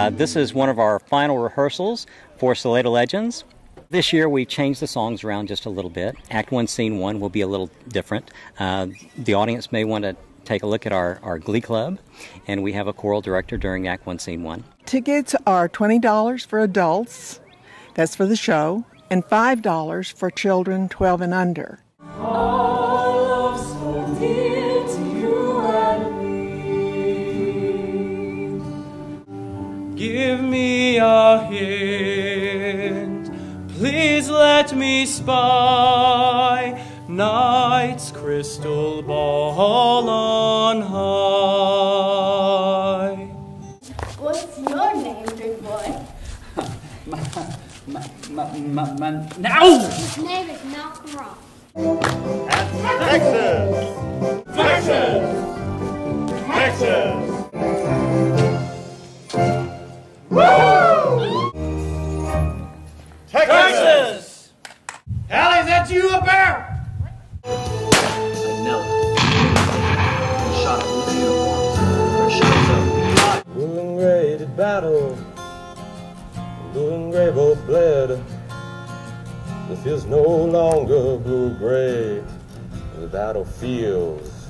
Uh, this is one of our final rehearsals for Salado Legends. This year we changed the songs around just a little bit. Act 1, Scene 1 will be a little different. Uh, the audience may want to take a look at our, our Glee Club, and we have a choral director during Act 1, Scene 1. Tickets are $20 for adults, that's for the show, and $5 for children 12 and under. Give me a hint, please let me spy night's crystal ball on high. What's your name, big boy? my, my, my, my, no! His name is Malcolm Ross. Texas! Texas! You up there? I knelt. And shot blue uniforms. Or shots of Blue and gray did battle, blue and gray both bled. The field's no longer blue gray. the battlefields.